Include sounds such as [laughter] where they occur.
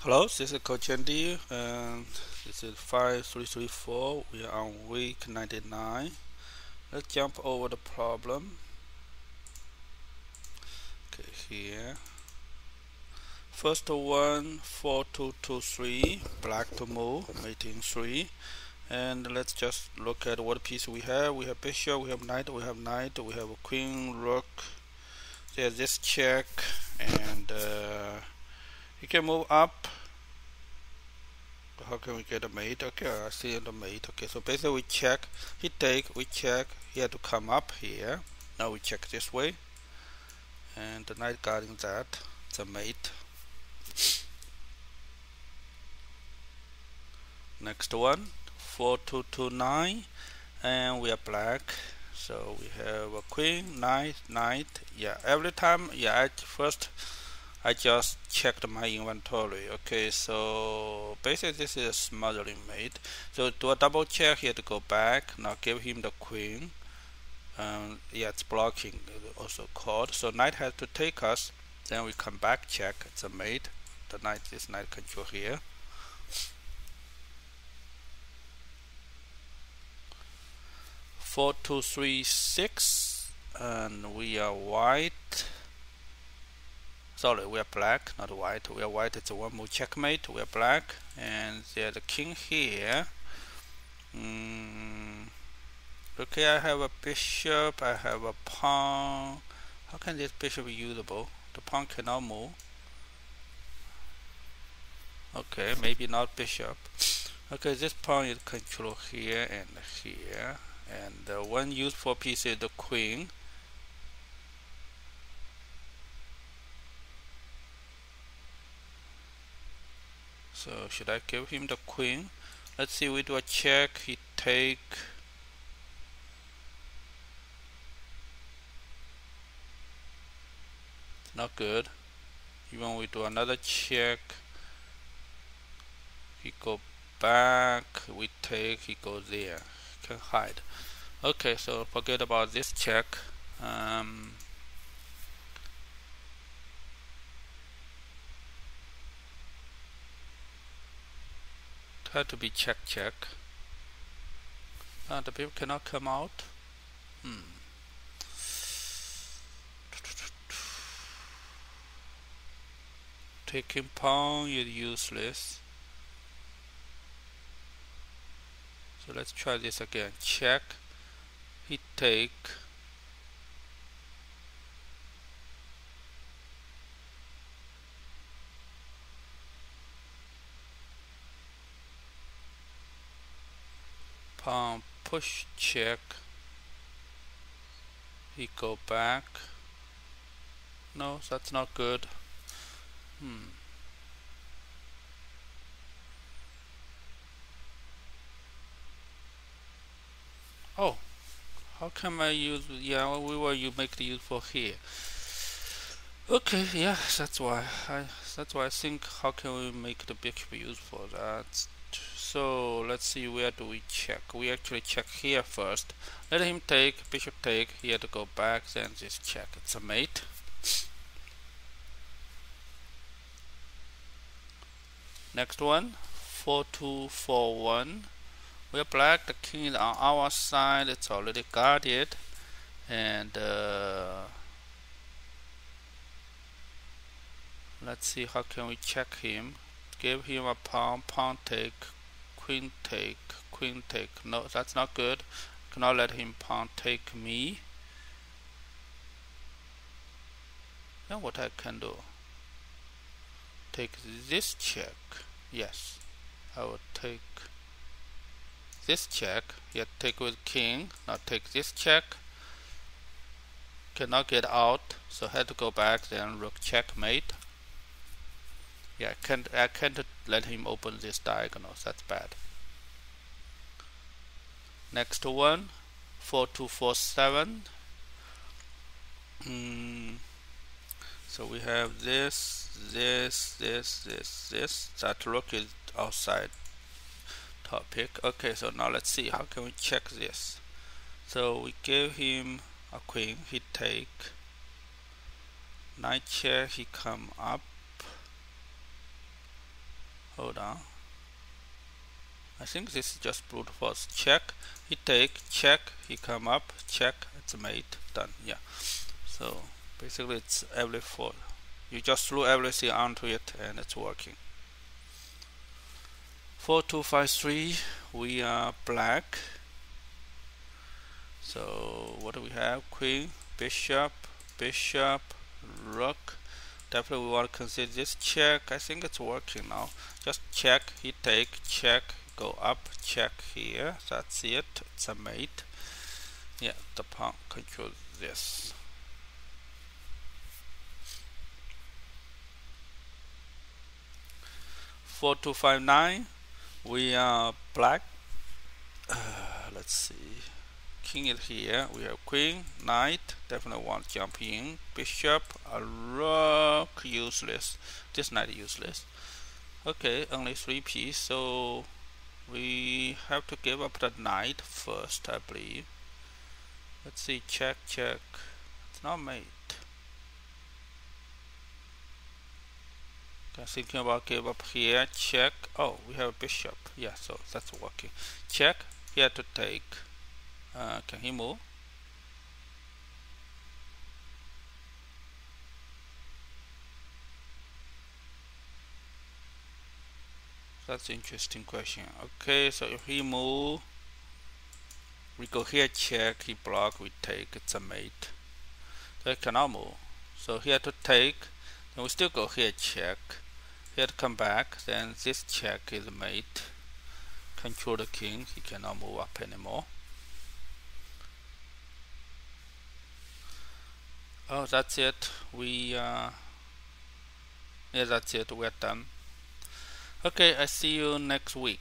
Hello, this is Coach Andy, and this is 5334. We are on week 99. Let's jump over the problem. Okay, here. First one, 4223, black to move, mating 3. And let's just look at what piece we have. We have bishop, we have knight, we have knight, we have a queen, rook. There's this check, and uh, you can move up. How can we get a mate? Okay I see the mate. Okay so basically we check. He take we check. He had to come up here. Now we check this way. And the knight guarding that a mate. Next one 4229 and we are black. So we have a queen knight knight. Yeah every time yeah at first I just checked my inventory okay so basically this is a smothering mate so do a double check here to go back now give him the queen um, yeah it's blocking also called so knight has to take us then we come back check it's a mate. The knight is knight control here. Four two three six and we are white sorry we are black not white. We are white it's one more checkmate. We are black and there's a king here. Mm, okay I have a bishop I have a pawn. How can this bishop be usable? The pawn cannot move. Okay maybe not bishop. Okay this pawn is control here and here. And the one useful piece is the queen So should I give him the queen? Let's see, we do a check, he take. Not good. Even we do another check, he go back, we take, he go there. Can hide. Okay, so forget about this check. Um, had to be check check. Uh, the people cannot come out. Hmm. Taking pawn is useless. So let's try this again. Check. He take. Um, push check. He go back. No that's not good. Hmm. Oh how can I use yeah we will you make the use for here? Okay yeah that's why I that's why I think how can we make the bishop useful that's so let's see where do we check? We actually check here first. Let him take bishop take he had to go back then just check. It's a mate. Next one 4241 we're black the king is on our side it's already guarded. And uh, let's see how can we check him? Give him a pawn pawn take queen take, queen take. No, that's not good. Cannot let him pawn take me. Then what I can do? Take this check. Yes, I will take this check. Yet take with king. Now take this check. Cannot get out, so had to go back. Then rook checkmate. Yeah, I can't, I can't let him open this diagonal, That's bad. Next one, 4247. Mm. So we have this, this, this, this, this. That rook is outside topic. Okay, so now let's see how can we check this. So we give him a queen, he take. Knight check, he come up hold on. I think this is just brute force. Check. He take check. He come up check. It's mate done. Yeah. So basically it's every four you just threw everything onto it and it's working. 4253 we are black. So what do we have? Queen bishop bishop rook definitely we want to consider this check I think it's working now. Just check he take check go up check here that's it it's a mate. Yeah the pawn control this four two five nine we are black. Uh, [sighs] let's see king is here. We have queen knight definitely want jump in bishop a rook useless. This knight useless. Okay only three piece so we have to give up the knight first I believe. Let's see check check. It's not mate. Okay, thinking about give up here check. Oh we have a bishop. Yeah so that's working. Check here to take uh, can he move That's interesting question. Okay, so if he move, we go here check, he block, we take, it's a mate. So he cannot move. So here to take, then we still go here check. Here to come back, then this check is mate. Control the king, he cannot move up anymore. Oh, that's it. We, uh, yeah, that's it. We're done. Okay, I see you next week.